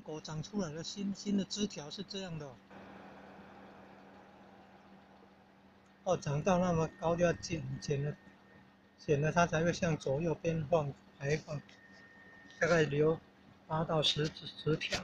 果长出来的新新的枝条是这样的哦。长到那么高就要剪剪了剪了它才会向左右边放排放大概留八到十十条。